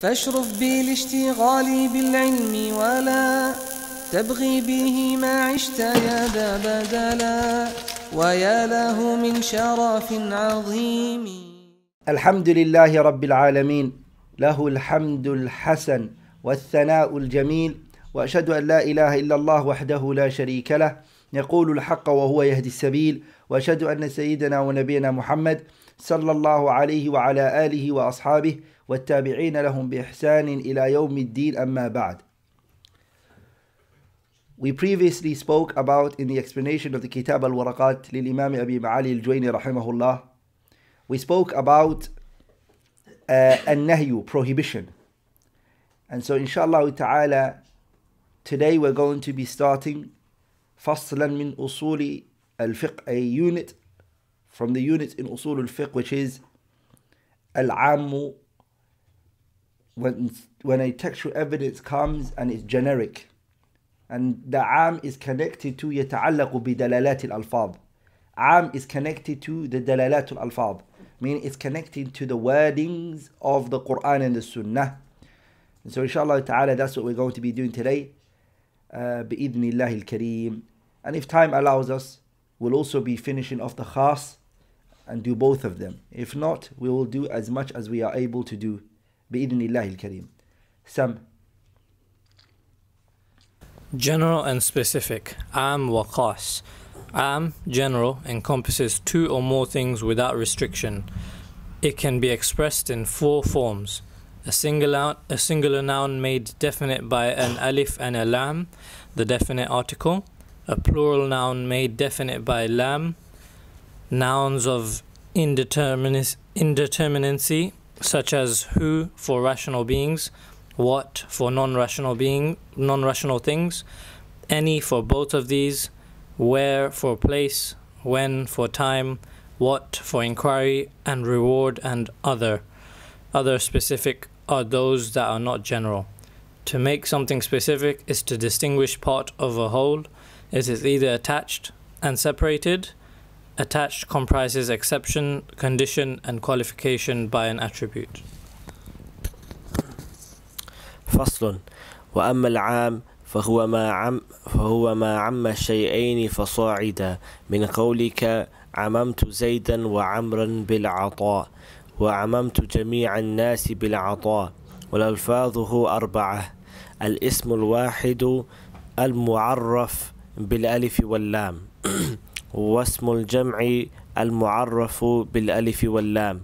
فاشرف بالاشتغال بالعلم ولا تبغي به ما عشت يا ذا بدلا ويا له من شرف عظيم. الحمد لله رب العالمين له الحمد الحسن والثناء الجميل وأشهد أن لا إله إلا الله وحده لا شريك له يقول الحق وهو يهدي السبيل وأشهد أن سيدنا ونبينا محمد صلى الله عليه وعلى آله وأصحابه والتابعين لهم باحسان إلى يوم الدين اما بعد We previously spoke about in the explanation of the Kitab al-Waraqat للإمام أبي معالي الجويني رحمه الله We spoke about uh, النهي, prohibition. And so inshallah ta'ala today we're going to be starting فصلا من أصول الفقه a unit from the units in أصول الفقه which is العام when, when a textual evidence comes and it's generic and the عام is connected to يتعلق بدلالات الألفاظ عام is connected to the دلالات الألفاظ meaning it's connected to the wordings of the Quran and the Sunnah and so inshallah ta'ala that's what we're going to be doing today uh, بإذن الله الكريم and if time allows us we'll also be finishing off the khas and do both of them if not we will do as much as we are able to do General and specific. Am wa عام Am, general, encompasses two or more things without restriction. It can be expressed in four forms. A singular, a singular noun made definite by an alif and a lam, the definite article. A plural noun made definite by lam. Nouns of indeterminacy, such as who for rational beings, what for non-rational being non-rational things any for both of these where for place when for time what for inquiry and reward and other. Other specific are those that are not general. To make something specific is to distinguish part of a whole. It is either attached and separated attached comprises exception condition and qualification by an attribute. فصل. وأما العام فهو ما عم فهو ما عم شيئين فصاعدا. من قولك عممت زيدا وعمرا بالعطاء وعممت جميع الناس بالعطاء والألفاظه أربعة. الاسم الواحد المعرف بالألف واللام. واسم الجمع المعرف بالألف واللام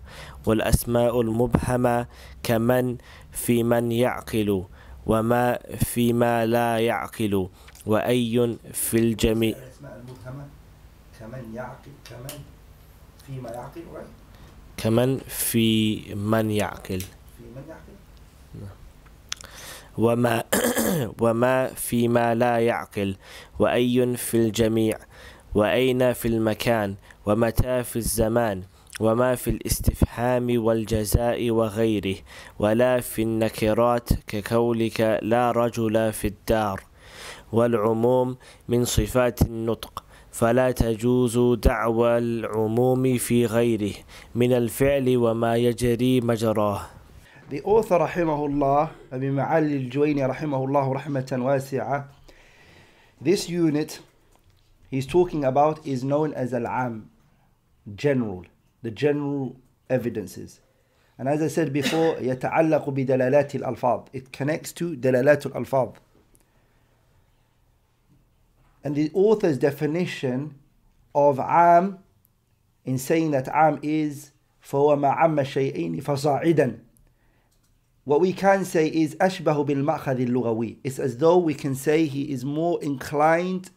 والأسماء المبهمة كمن في من يعقل وما فيما لا يعقل وأي في الجميع. الأسماء المبهمة كمن يعقل كمن فيما يعقل right? كمن في من يعقل. في من يعقل. وما وما فيما لا يعقل وأي في الجميع. وأين في المكان؟ ومتى في الزمان؟ وما في الاستفهام والجزاء وغيره؟ ولا في النكرات؟ كقولك لا رجل في الدار. والعموم من صفات النطق. فلا تجوز دعوى العموم في غيره. من الفعل وما يجري مجراه. The author rahimahullah, Abi Ma'ali al-Juwayni rahimahullah rahmatan wasi'a, this unit he's talking about is known as al-am, general, the general evidences. And as I said before, يتعلق بدلالات الألفاظ. It connects to دلالات الألفاظ. And the author's definition of am in saying that am is فهو ما عم شيئين فصاعدا what we can say is أشبه بالمأخذ اللغوي. It's as though we can say he is more inclined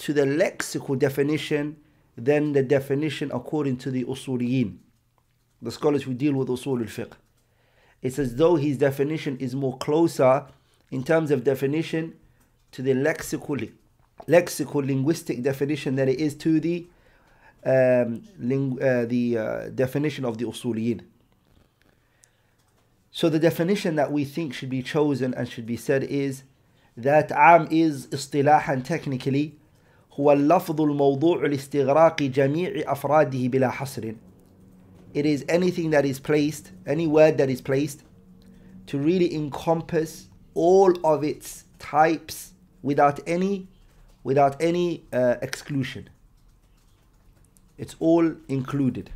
to the lexical definition than the definition according to the usuliyin, the scholars who deal with usul al-fiqh. It's as though his definition is more closer in terms of definition to the lexical, lexical linguistic definition than it is to the um, ling- uh, the uh, definition of the usuliyin. So the definition that we think should be chosen and should be said is that am is istilahan technically هو اللفظ الموضوع لاستغراق جميع أفراده بلا حصر. It is anything that is placed, any word that is placed to really encompass all of its types without any without any uh, exclusion. It's all included.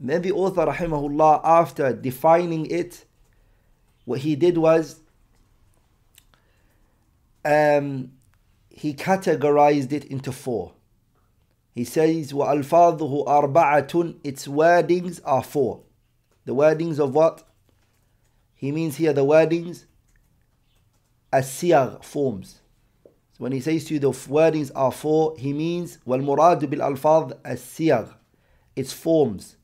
And then the author, rahimahullah, after defining it, what he did was um, he categorized it into four. He says, وَأَلْفَاظُهُ أَرْبَعَةٌ Its wordings are four. The wordings of what? He means here the wordings as forms. So when he says to you the wordings are four, he means وَالْمُرَادُ بِالْأَلْفَاظ السِّيَغ Its forms.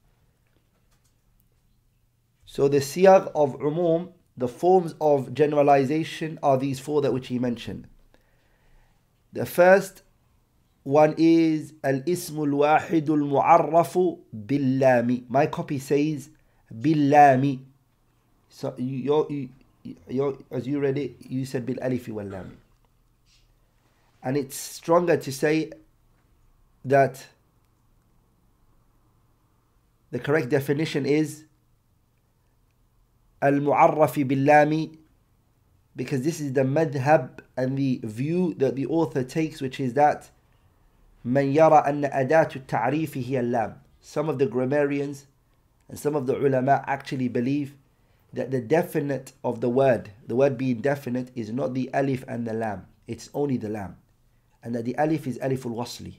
So the siyag of umum, the forms of generalization are these four that which he mentioned. The first one is al-ismu al-wahid al-mu'arrafu bil-lami. My copy says bil-lami. So you, you, you, as you read it, you said bil-alifi wal-lami. And it's stronger to say that the correct definition is al-mu'arrafi bil-lami because this is the madhab and the view that the author takes which is that من يرى أن أداة التعريف هي اللام some of the grammarians and some of the ulama actually believe that the definite of the word the word being definite is not the alif and the lam it's only the lam and that the alif is alif al-wasli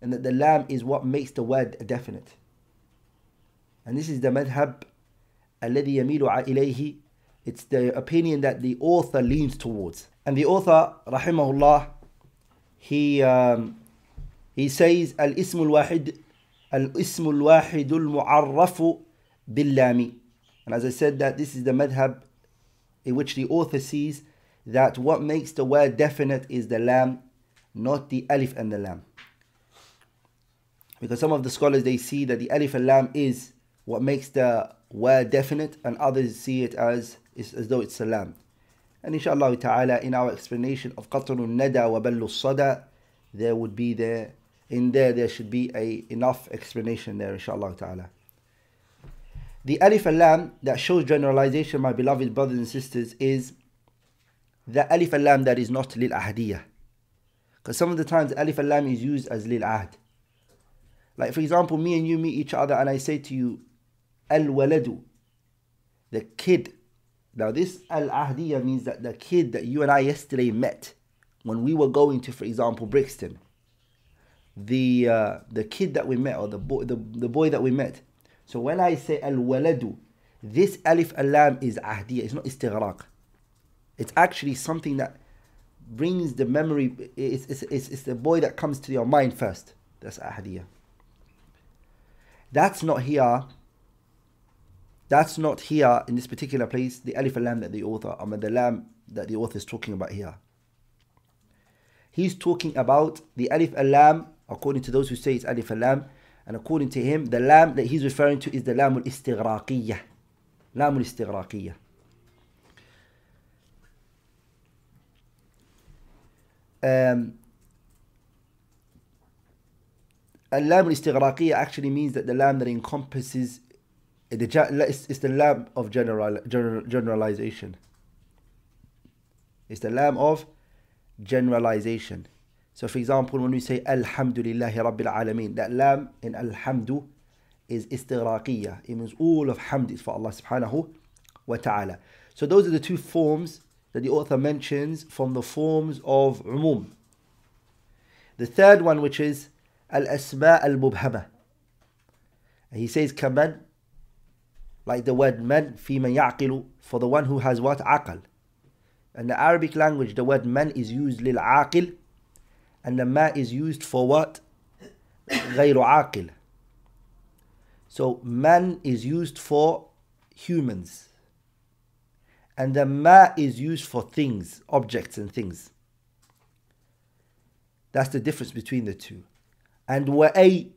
and that the lam is what makes the word definite and this is the madhab الذي يميل إليه it's the opinion that the author leans towards. And the author, rahimahullah, he um, he says al-ismul wahid al-ismul al-mu'arraf bil-lami. And as I said that this is the madhab in which the author sees that what makes the word definite is the lam, not the alif and the lam. Because some of the scholars they see that the alif and lam is what makes the word definite, and others see it as as though it's salam. And inshallah ta'ala in our explanation of qatrun nada wa ballu sada there would be there in there there should be a enough explanation there inshallah ta'ala. The alif and lam that shows generalization my beloved brothers and sisters is the alif and lam that is not lil ahdiyah. Because some of the times alif and lam is used as lil ahd. Like for example, me and you meet each other and I say to you, al waladu, the kid. Now this al ahdiya means that the kid that you and I yesterday met when we were going to, for example, Brixton. The uh, the kid that we met or the boy the, the boy that we met. So when I say al waladu, this alif alam is ahdiya. It's not istighraq. It's actually something that brings the memory. It's, it's, it's, it's the boy that comes to your mind first. That's ahdiya. That's not here that's not here in this particular place, the alif lam that the author, I mean the lam that the author is talking about here. He's talking about the alif lam, according to those who say it's alif lam, and according to him, the lam that he's referring to is the lam al-istighraqiyah. Lam al-istighraqiyah. Um, lam al-istighraqiyah actually means that the lam that encompasses the, it's, it's the lam of general, general, generalization. It's the lam of generalization. So, for example, when we say Alhamdulillahi Rabbil Alameen, that lam in Alhamdu is istighraqiyya. It means all of hamd is for Allah subhanahu wa ta'ala. So, those are the two forms that the author mentions from the forms of umum. The third one, which is Al Asma al Mubhama. He says, Kaman like the word man fi man ya'qilu for the one who has what aqal in the Arabic language the word man is used lil aqil and the ma is used for what غير عاقل so man is used for humans and the ma is used for things objects and things that's the difference between the two and wa a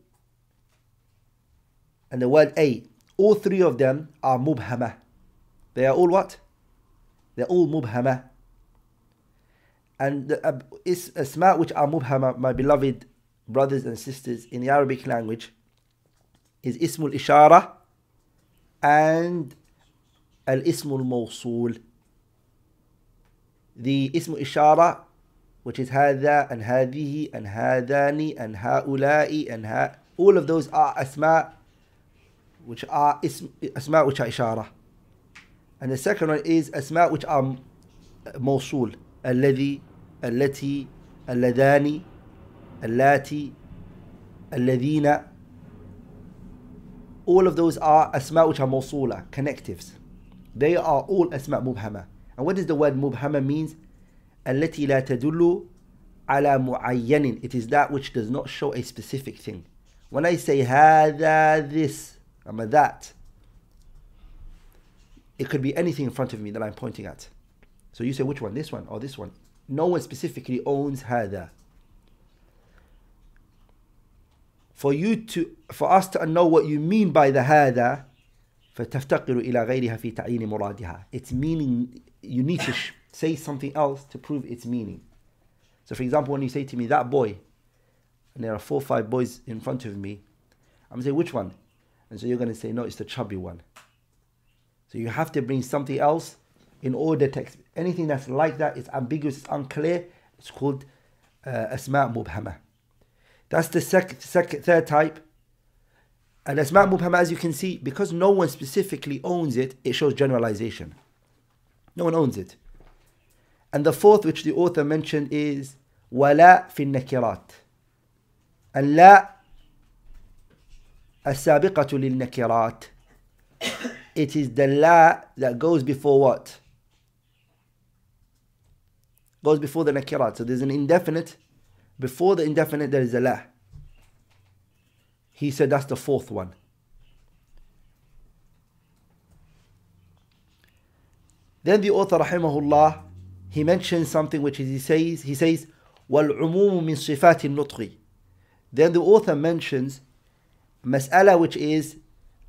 and the word a all three of them are mubhama. They are all what? They're all mubhama. And the, uh, is asma which are mubhama, my beloved brothers and sisters in the Arabic language, is ismul ishara and al ismul mawsul. The ismul ishara, which is hada and hadihi and hadani and haulai and ha, all of those are asma which are اسم أسماء which are إشارة and the second one is أسماء which are موصول الذي التي اللذان اللاتي الذين all of those are أسماء which are موصولة connectives they are all أسماء مبهمة and what does the word مبهمة means التي لا تدل على معين it is that which does not show a specific thing when I say هذا this I'm a that it could be anything in front of me that I'm pointing at so you say which one this one or this one no one specifically owns هذا for you to for us to know what you mean by the هذا فتفتقر إلى غيرها في تعيين مرادها its meaning you need to sh- say something else to prove its meaning so for example when you say to me that boy and there are four or five boys in front of me I'm going to say which one And so you're going to say, no, it's the chubby one. So you have to bring something else in order to anything that's like that, it's ambiguous, it's unclear, it's called uh, asma mubhama. That's the second, second, third type. And asma mubhama, as you can see, because no one specifically owns it, it shows generalization. No one owns it. And the fourth, which the author mentioned, is wala fin nakirat. And la السابقة للنكرات it is the la that goes before what goes before the nakirat so there's an indefinite before the indefinite there is a la he said that's the fourth one then the author rahimahullah he mentions something which is he says he says then the author mentions مسألة which is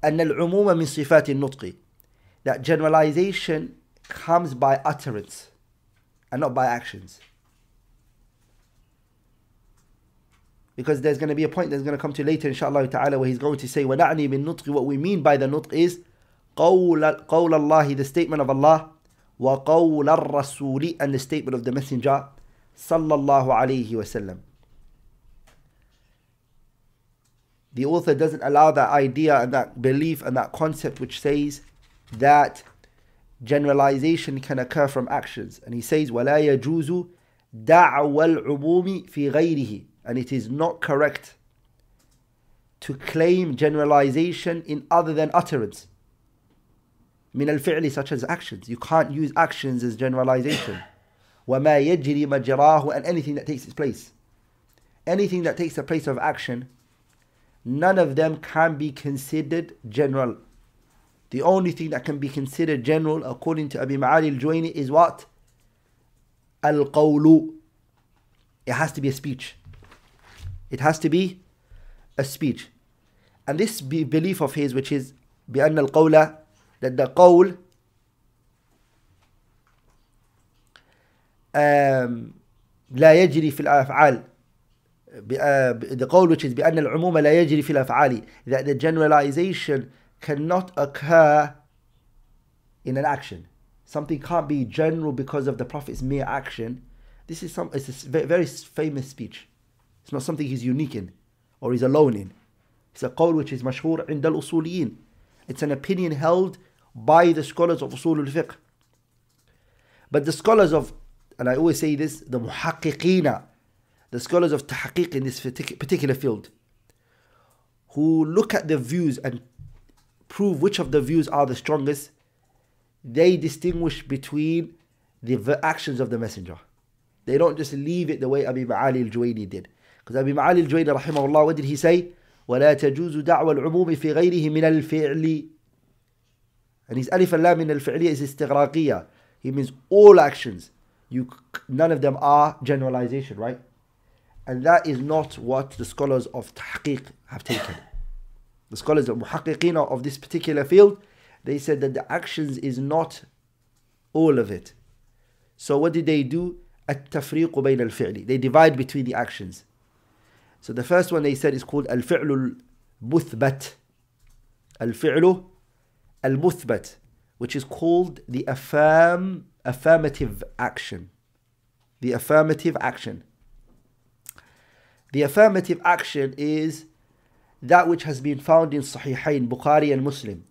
أن العموم من صفات النطق that generalization comes by utterance and not by actions because there's going to be a point that's going to come to later inshallah ta'ala where he's going to say ونعني من نطق what we mean by the nutq is قول, قول الله the statement of Allah وقول الرسول and the statement of the messenger صلى الله عليه the author doesn't allow that idea and that belief and that concept which says that generalization can occur from actions and he says ولا يجوز دعوى العموم في غيره and it is not correct to claim generalization in other than utterance من الفعل such as actions you can't use actions as generalization وما يجري مجراه and anything that takes its place anything that takes the place of action none of them can be considered general. The only thing that can be considered general, according to Abi Ma'ali al-Juwayni, is what? Al-qawlu. It has to be a speech. It has to be a speech. And this be- belief of his, which is بأن القول, that the qawl um, لا يجري في الأفعال the qawl which is بأن العموم لا يجري في الأفعال that the generalization cannot occur in an action. Something can't be general because of the Prophet's mere action. This is some it's a very famous speech. It's not something he's unique in or he's alone in. It's a qawl which is مشهور عند الأصوليين. It's an opinion held by the scholars of usul. But the scholars of, and I always say this, the محققين the scholars of tahqiq in this particular field who look at the views and prove which of the views are the strongest, they distinguish between the actions of the messenger. They don't just leave it the way Abi Ma'ali al-Juwayni did. Because Abi Ma'ali al-Juwayni rahimahullah, what did he say? ولا تجوز دعوى العموم في غيره من الفعل and his alif lam min al-fi'liya is istighraqiyya. He means all actions. You none of them are generalization, right? And that is not what the scholars of tahqiq have taken. The scholars of muhaqqiqeen of this particular field, they said that the actions is not all of it. So what did they do? التفريق بين الفعل. They divide between the actions. So the first one they said is called الفعل المثبت. الفعل المثبت. which is called the affirm affirmative action. The affirmative action. The affirmative action is that which has been found in Sahihain, Bukhari and Muslim.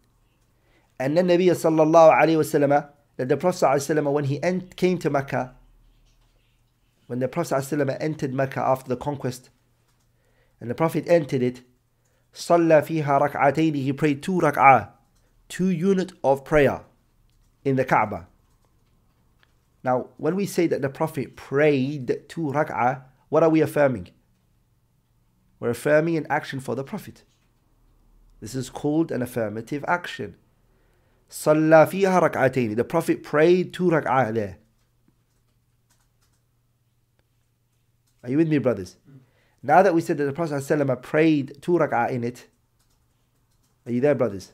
And then Nabi sallallahu alayhi wasallam, that the Prophet sallallahu when he ent- came to Mecca, when the Prophet sallallahu entered Mecca after the conquest, and the Prophet entered it, صلى فيها ركعتين, he prayed two rak'ah, two unit of prayer in the Kaaba. Now, when we say that the Prophet prayed two rak'ah, what are we affirming? We're affirming an action for the Prophet. This is called an affirmative action. صلى فيها ركعتين. The Prophet prayed two rak'ah there. Are you with me, brothers? Now that we said that the Prophet ﷺ prayed two rak'ah in it, are you there, brothers?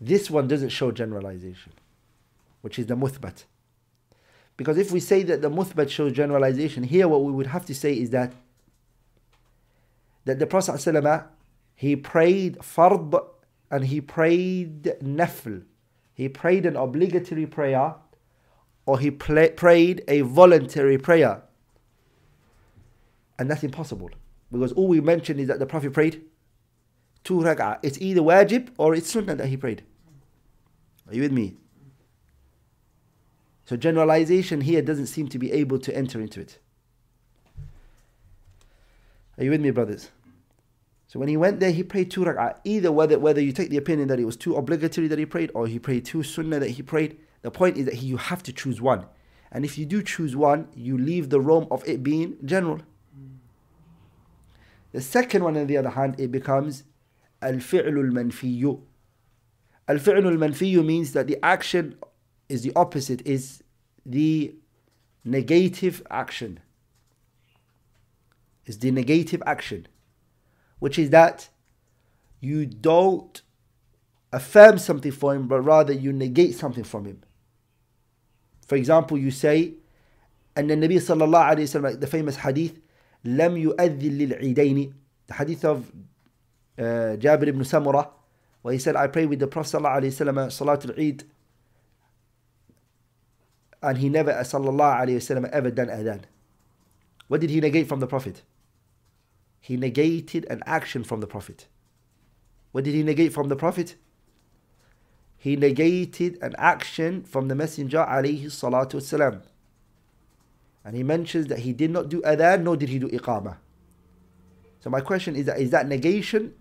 This one doesn't show generalization, which is the muthbat. Because if we say that the muthbat shows generalization, here what we would have to say is that that the Prophet ﷺ, he prayed fard and he prayed nafl. He prayed an obligatory prayer or he play, prayed a voluntary prayer. And that's impossible. Because all we mentioned is that the Prophet prayed two rak'ah. It's either wajib or it's sunnah that he prayed. Are you with me? So generalization here doesn't seem to be able to enter into it. Are you with me, brothers? So when he went there, he prayed two rak'ah. Either whether whether you take the opinion that it was two obligatory that he prayed or he prayed two sunnah that he prayed, the point is that he, you have to choose one. And if you do choose one, you leave the realm of it being general. The second one, on the other hand, it becomes al-fi'lu al-manfiyu. Al-fi'lu al-manfiyu means that the action is the opposite, is the negative action Is the negative action, which is that you don't affirm something for him, but rather you negate something from him. For example, you say, and the Nabi sallallahu alayhi wa sallam, the famous hadith, لم يؤذن للعيدين the hadith of uh, Jabir ibn Samurah where he said I prayed with the Prophet sallallahu alayhi wa sallam Salatul Eid and he never sallallahu alayhi wa sallam ever done adhan what did he negate from the Prophet he negated an action from the Prophet what did he negate from the Prophet he negated an action from the Messenger alayhi salatu wasalam and he mentions that he did not do adhan, nor did he do iqamah. So my question is that is that negation?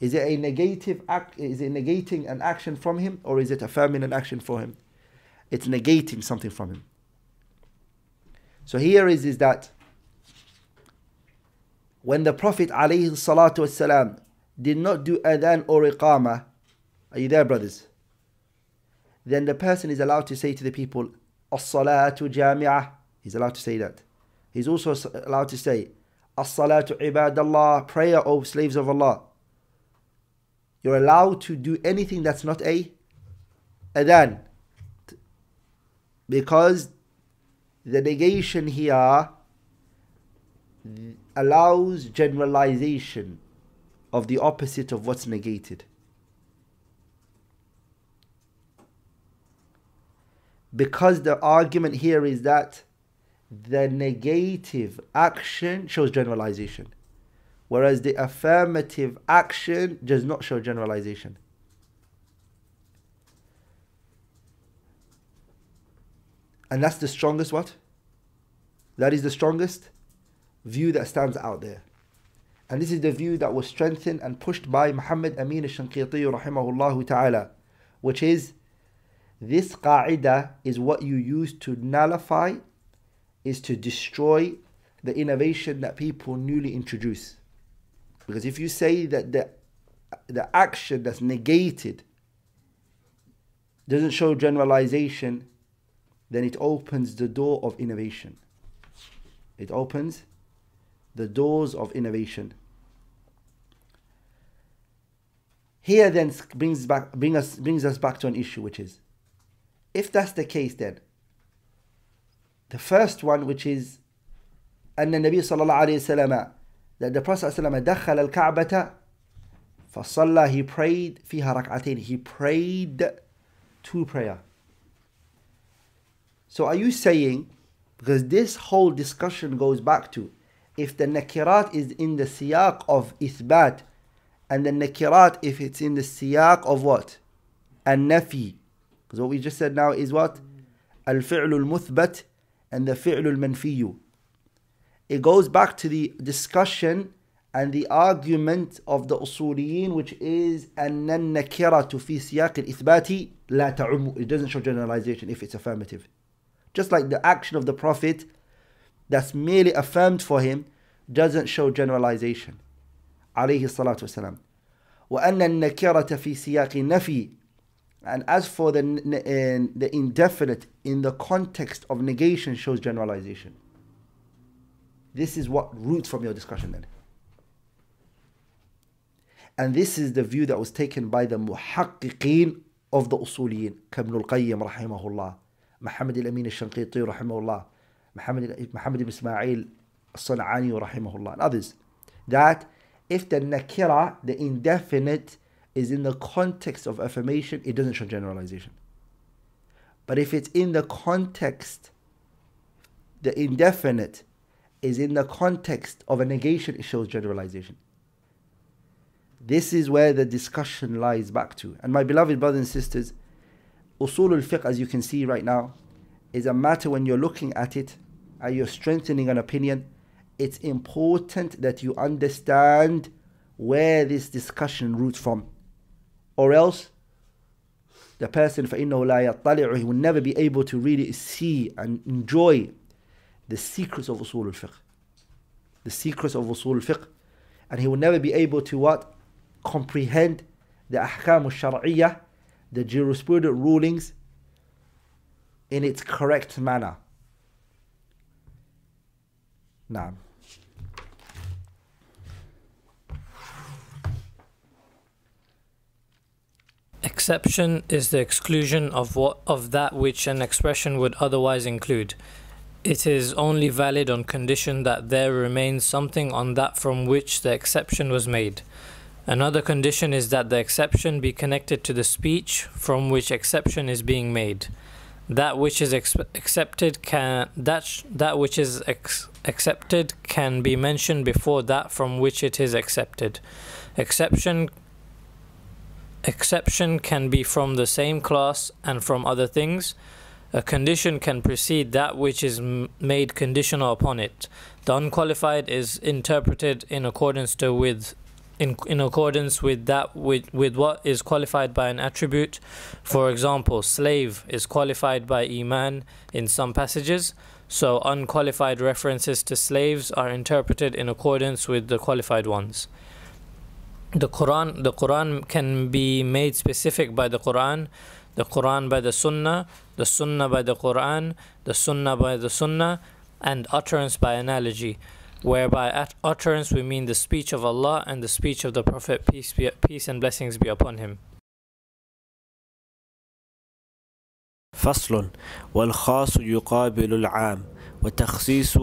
Is it a negative act? Is it negating an action from him, or is it affirming an action for him? It's negating something from him. So here is is that when the Prophet wasalam did not do adhan or iqamah, are you there, brothers? Then the person is allowed to say to the people, as-salatu jami'ah. He's allowed to say that. He's also allowed to say, as-salatu ibadallah, prayer, O slaves of Allah. You're allowed to do anything that's not a adhan. Because the negation here allows generalization of the opposite of what's negated. because the argument here is that the negative action shows generalization, whereas the affirmative action does not show generalization. And that's the strongest what? That is the strongest view that stands out there. And this is the view that was strengthened and pushed by Muhammad Amin al-Shanqiti rahimahullah ta'ala, which is this qaida is what you use to nullify, is to destroy the innovation that people newly introduce. Because if you say that the, the action that's negated doesn't show generalization, then it opens the door of innovation. It opens the doors of innovation. Here then brings back bring us brings us back to an issue which is if that's the case then the first one which is أن النبي صلى الله عليه وسلم that the Prophet صلى الله عليه وسلم دخل الكعبة فصلى he prayed فيها ركعتين he prayed two prayer so are you saying because this whole discussion goes back to if the nakirat is in the siyaq of ithbat and the nakirat if it's in the siyaq of what النفي because what we just said now is what الفعل المثبت and the فعل المنفي it goes back to the discussion and the argument of the usuliyin which is أن النكرة في سياق الإثبات لا تعم it doesn't show generalization if it's affirmative just like the action of the prophet that's merely affirmed for him doesn't show generalization عليه الصلاة والسلام وأن النكرة في سياق النفي and as for the, the indefinite in the context of negation shows generalization this is what roots from your discussion then and this is the view that was taken by the muhaqqiqeen of the usuliyin كابن القيم رحمه الله محمد الأمين الشنقيطي رحمه الله محمد محمد بن إسماعيل الصنعاني رحمه الله and others that if the nakira the indefinite is in the context of affirmation it doesn't show generalization but if it's in the context the indefinite is in the context of a negation it shows generalization this is where the discussion lies back to. And my beloved brothers and sisters, usul al-fiqh as you can see right now is a matter when you're looking at it and you're strengthening an opinion, it's important that you understand where this discussion roots from. Or else the person فإنه لا يطلع he will never be able to really see and enjoy the secrets of usul al-fiqh. The secrets of usul al-fiqh. And he will never be able to what? comprehend the ahkam al-shar'iyyah, the jurisprudent rulings in its correct manner. Now, Exception is the exclusion of what of that which an expression would otherwise include. It is only valid on condition that there remains something on that from which the exception was made. Another condition is that the exception be connected to the speech from which exception is being made. That which is accepted can that that which is accepted can be mentioned before that from which it is accepted. Exception exception can be from the same class and from other things. A condition can precede that which is made conditional upon it. The unqualified is interpreted in accordance to with in, in accordance with that with, with what is qualified by an attribute. For example, slave is qualified by iman in some passages, so unqualified references to slaves are interpreted in accordance with the qualified ones. The Quran the Quran can be made specific by the Quran, the Quran by the Sunnah, the Sunnah by the Quran, the Sunnah by the Sunnah, and utterance by analogy whereby at utterance we mean the speech of Allah and the speech of the Prophet peace be, peace and blessings be upon him. فصل. والخاص يقابل العام. وتخصيص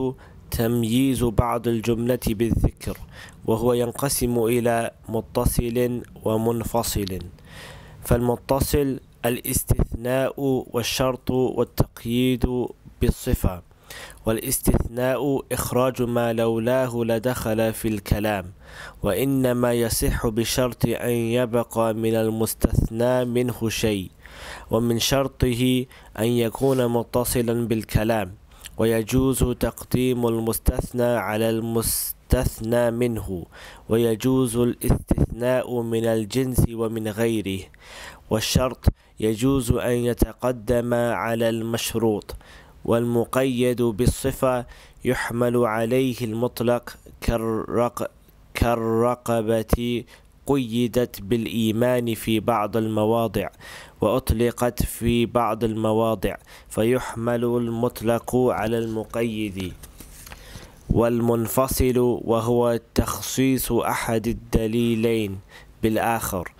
تمييز بعض الجملة بالذكر. وهو ينقسم إلى متصل ومنفصل. فالمتصل الاستثناء والشرط والتقييد بالصفة. والاستثناء إخراج ما لولاه لدخل في الكلام وإنما يصح بشرط أن يبقى من المستثنى منه شيء ومن شرطه أن يكون متصلا بالكلام ويجوز تقديم المستثنى على المستثنى منه ويجوز الاستثناء من الجنس ومن غيره والشرط يجوز أن يتقدم على المشروط والمقيد بالصفة يحمل عليه المطلق كالرق كالرقبة قيدت بالإيمان في بعض المواضع وأطلقت في بعض المواضع فيحمل المطلق على المقيد والمنفصل وهو تخصيص أحد الدليلين بالآخر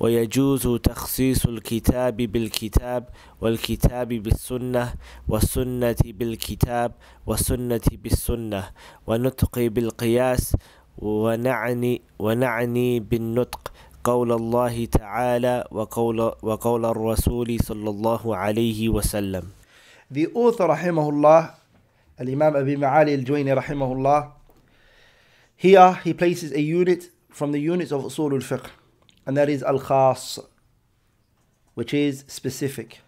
ويجوز تخصيص الكتاب بالكتاب والكتاب بالسنة والسنة بالكتاب والسنة بالسنة ونطق بالقياس ونعني ونعني بالنطق قول الله تعالى وقول, وقول الرسول صلى الله عليه وسلم The author rahimahullah, Al-Imam Abi Ma'ali al-Juwayni rahimahullah, here he places a unit from the units of Usul al-Fiqh, and that is al-Khas, which is specific.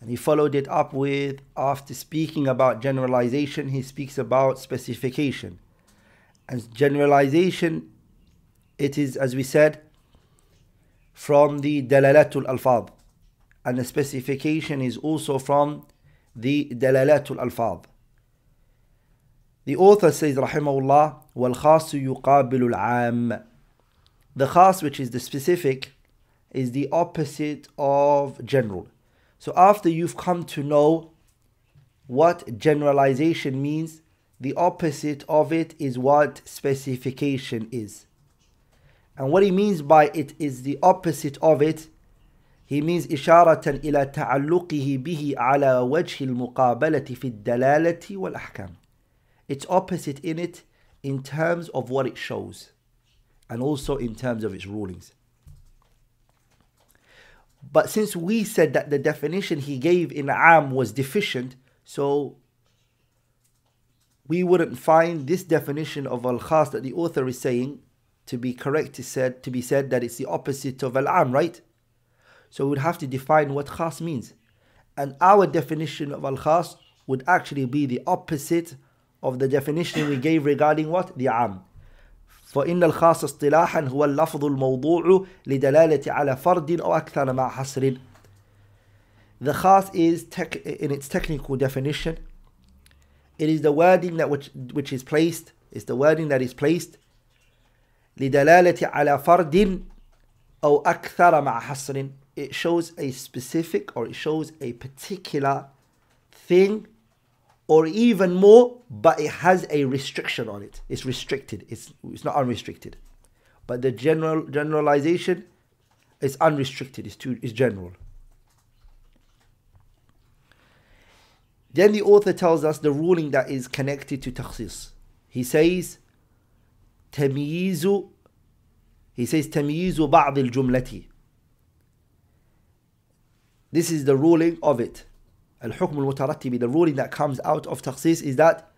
And he followed it up with, after speaking about generalization, he speaks about specification. And generalization, it is, as we said, from the dalalatul alfad. And the specification is also from the dalalatul alfad. The author says, rahimahullah, وَالْخَاصُ يُقَابِلُ الْعَامَ The khas, which is the specific, is the opposite of general. So after you've come to know what generalization means, the opposite of it is what specification is. And what he means by it is the opposite of it. He means إشارة إلى تعلقه به على وجه المقابلة في الدلالة والأحكام. It's opposite in it in terms of what it shows and also in terms of its rulings. But since we said that the definition he gave in Am was deficient, so we wouldn't find this definition of al khas that the author is saying to be correct to said to be said that it's the opposite of al am, right? So we'd have to define what khas means. And our definition of al khas would actually be the opposite of the definition we gave regarding what? The am. فإن الخاص اصطلاحا هو اللفظ الموضوع لدلالة على فرد أو أكثر مع حصر The khas is in its technical definition it is the wording that which, which is placed is the wording that is placed لدلالة على فرد أو أكثر مع حصر it shows a specific or it shows a particular thing or even more, but it has a restriction on it. It's restricted. It's, it's not unrestricted. But the general generalization is unrestricted. It's too is general. Then the author tells us the ruling that is connected to takhsis. He says تمييز he says تمييز بعض الجملة This is the ruling of it. الحكم المترتب the ruling that comes out of تخصيص is that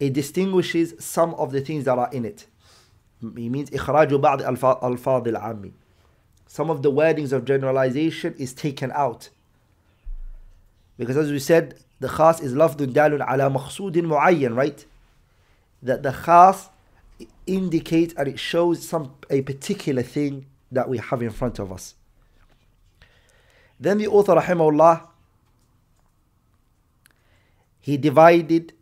it distinguishes some of the things that are in it he means إخراج بعض ألفاظ العام some of the wordings of generalization is taken out because as we said the khas is لفظ دال على مقصود معين right that the khas indicates and it shows some a particular thing that we have in front of us then the author rahimahullah he divided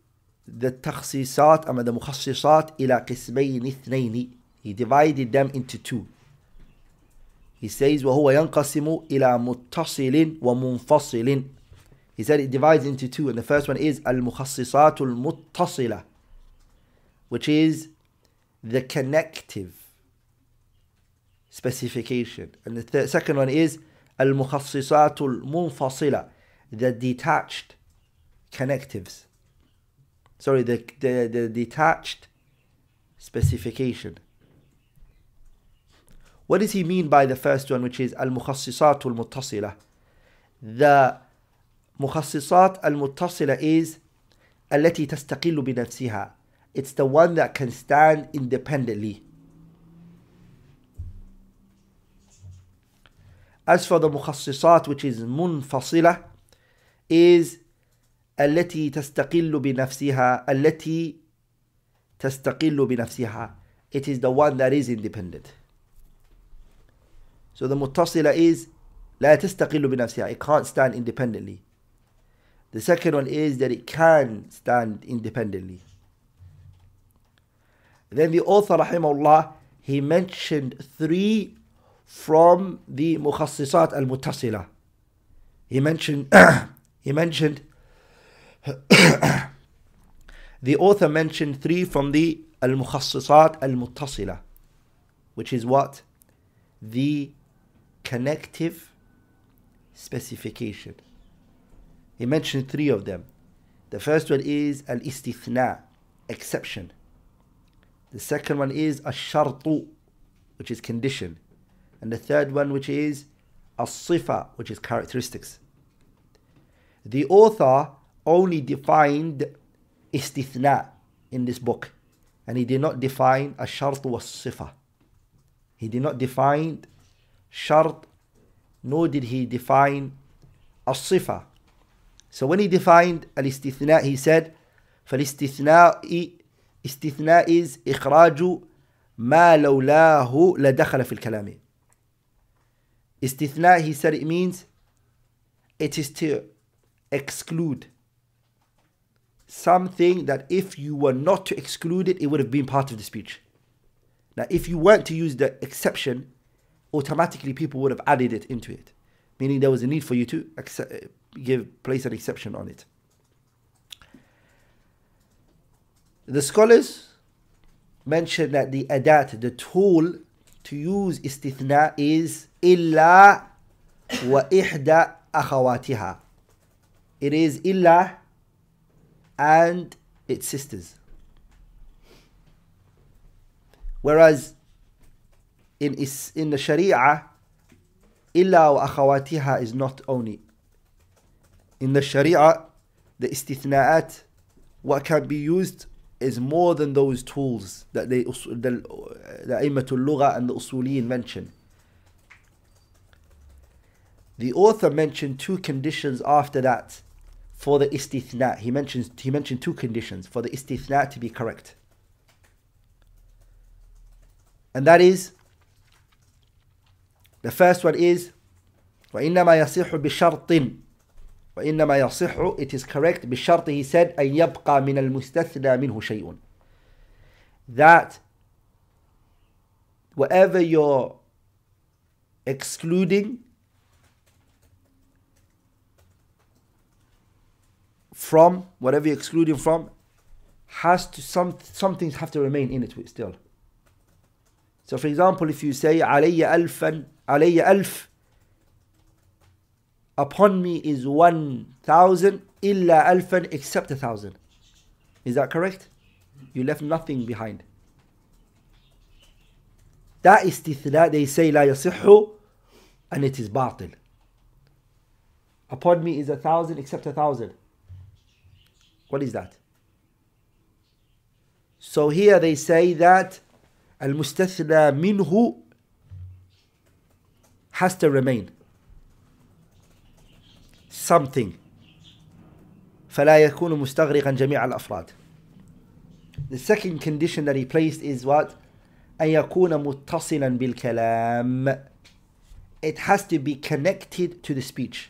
the تخصيصات أما the مخصصات إلى قسمين اثنين he divided them into two he says وهو ينقسم إلى متصل ومنفصل he said it divides into two and the first one is المخصصات المتصلة which is the connective specification and the th- second one is المخصصات المنفصلة the detached connectives. Sorry, the, the, the detached specification. What does he mean by the first one, which is al-mukhassisat al-muttasila? The mukhassisat al-muttasila is التي تستقل بنفسها. It's the one that can stand independently. As for the mukhassisat, which is munfasila, is التي تستقل بنفسها التي تستقل بنفسها it is the one that is independent so the متصلة is لا تستقل بنفسها it can't stand independently the second one is that it can stand independently then the author rahimahullah he mentioned three from the مخصصات المتصلة he mentioned he mentioned the author mentioned three from the al-mukhassisat al-muttasila which is what? The connective specification. He mentioned three of them. The first one is al-istithna exception. The second one is ash-shartu which is condition. And the third one which is as-sifa, which is characteristics. The author only defined istithna in this book, and he did not define a shart was. He did not define shart, nor did he define a. So when he defined al istithna, he said, فالاستثناء استثناء is إخراج ما لولاه لدخل في الكلام. Istithna, he said it means it is to exclude something that if you were not to exclude it, it would have been part of the speech. Now, if you weren't to use the exception, automatically people would have added it into it, meaning there was a need for you to accept, uh, give place an exception on it. The scholars mention that the adat, the tool to use istithna is illa wa ihda akhawatiha. It is illa and its sisters. Whereas in is in the Sharia, illa wa akhawatiha is not only. In the Sharia, the istithna'at, what can be used is more than those tools that they, the, the Aimatul Lugha and the Usuliyin mention. The author mentioned two conditions after that for the istithna. He mentions he mentioned two conditions for the istithna to be correct. And that is the first one is وإنما يصح بشرط وإنما يصح it is correct بشرط he said أن يبقى من المستثنى منه شيء that whatever you're excluding from whatever you're excluding from has to some some things have to remain in it still. So for example, if you say alayya alfan alayya alf upon me is one thousand illa alfan except a thousand. Is that correct? You left nothing behind. That is istithna, they say la yasihhu and it is batil. Upon me is a thousand except a thousand. what is that so here they say that المستثنى منه has to remain something فلا يكون مستغرقا جميع الأفراد The second condition that he placed is what? أن يكون متصلا بالكلام It has to be connected to the speech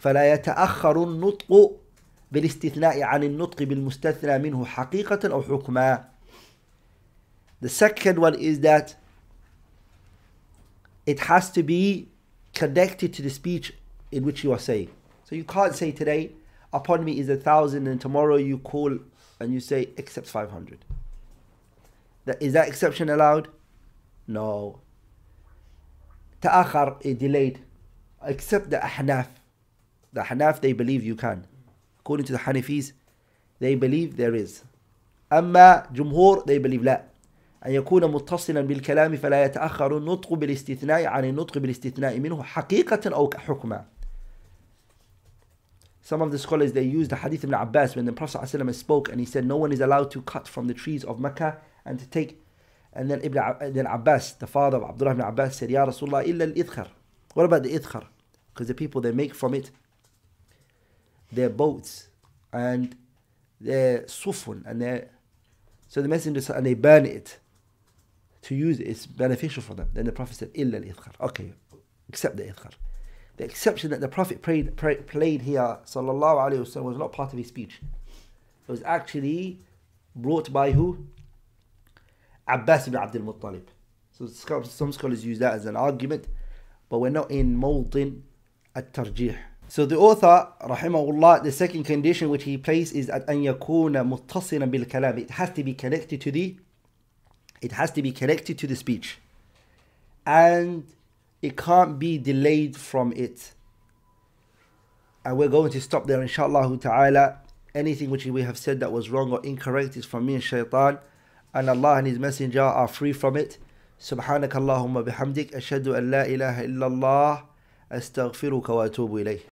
فلا يتأخر النطق بالاستثناء عن النطق بالمستثنى منه حقيقة أو حكما The second one is that it has to be connected to the speech in which you are saying. So you can't say today, upon me is a thousand, and tomorrow you call and you say, except 500. That, is that exception allowed? No. Ta'akhar, it delayed. Except the Ahnaf. The Ahnaf, they believe you can. According to the Hanafis, they believe there is. أما جمهور they believe لا أن يكون متصلا بالكلام فلا يتأخر النطق بالاستثناء عن النطق بالاستثناء منه حقيقة أو حكما Some of the scholars they used the hadith ibn Abbas when the Prophet ﷺ spoke and he said no one is allowed to cut from the trees of Mecca and to take and then Ibn then Abbas the father of Abdullah ibn Abbas said Ya Rasulullah illa al-idkhar What about the idkhar? Because the people they make from it their boats and their sufun and their so the messenger and they burn it to use it, it's beneficial for them. Then the Prophet said, illa al-idkhar. Okay, accept the idkhar. The exception that the Prophet prayed, pray, played here, sallallahu alaihi wasallam, was not part of his speech. It was actually brought by who? Abbas ibn Abdul Muttalib. So some scholars use that as an argument, but we're not in mawtin at-tarjih. So the author, rahimahullah, the second condition which he placed is at أن يكون متصلا بالكلام. It has to be connected to the, it has to be connected to the speech, and it can't be delayed from it. And we're going to stop there, inshallah ta'ala. Anything which we have said that was wrong or incorrect is from me and shaitan, and Allah and His Messenger are free from it. سبحانك اللهم بحمدك أشهد أن لا إله إلا الله أستغفرك وأتوب إليه